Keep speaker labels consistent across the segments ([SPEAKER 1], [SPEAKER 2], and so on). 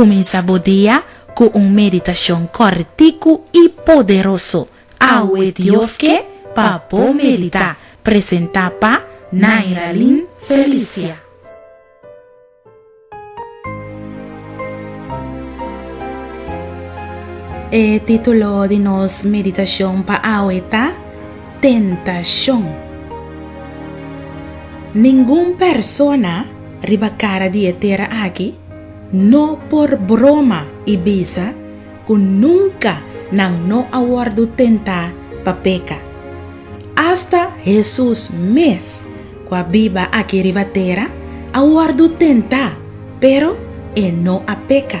[SPEAKER 1] Comienza o dia con una meditación cortico y poderoso. Awe Dios que papo medita. Presenta pa Nairalin Felicia. El título de nos meditación pa aweta tentación. Ninguna persona riba cara de etera aquí no por broma visa, que nunca nang no awardo tenta papeca. Hasta Jesús mes, kwa viva aquí ribatera, awardo tenta, pero él no apeca.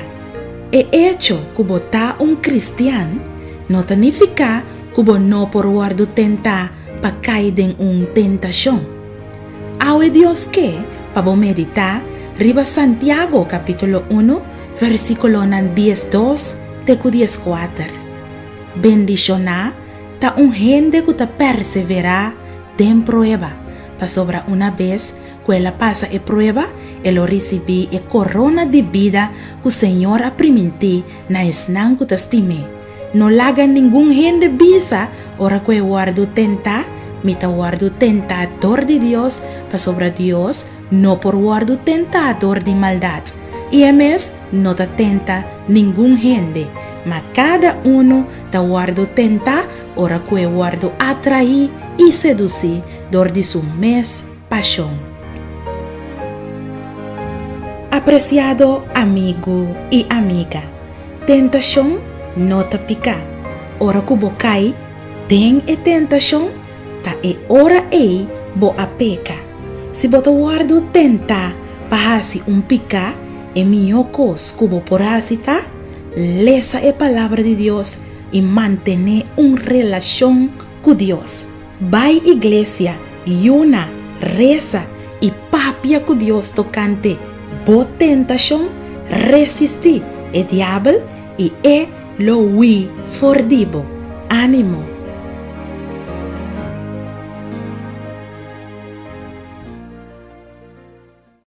[SPEAKER 1] E hecho que bota un cristiano no significa que no por guardo tenta pa caer en un tentación. Awe Dios que, pa meditar, Riba Santiago capítulo 1, versículo 10.2 te 10.4. Bendiciona ta un gente que te persevera den prueba, pa sobra una vez que ela pasa e prueba, ela recibe e corona de vida que o Senhor a primiti na esnan que te estime. No laga ningún gente bisa, ora que guardo tenta, mita guardo tentador de Dios, pa sobra Dios, no por guardo tentador de maldad. Y mes no te tenta ningún gente, mas cada uno te guardo tenta, ora que guardo atraí y seducí dor de su mes pasión. Apreciado amigo y amiga, tentación no te pica. Ora que bocai, ten e tentación, ta e ora e bo apeca. Si bota guardo tenta pahasi un pica e miocos cubo porásita, lesa e palabra de Dios y mantener una relación con Dios. Vai iglesia, una reza y papia con Dios tocante bo tentación, resistir el diablo y e lo wi fordibo. Ánimo.